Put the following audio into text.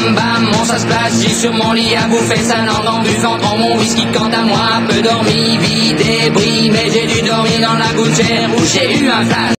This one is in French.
bam bam, mon ça se place, j'ai sur mon lit à bouffer sa langue en buvant dans mon whisky. Quant à moi, peu dormi, vide et mais j'ai dû dormir dans la gouttière où j'ai eu un flash.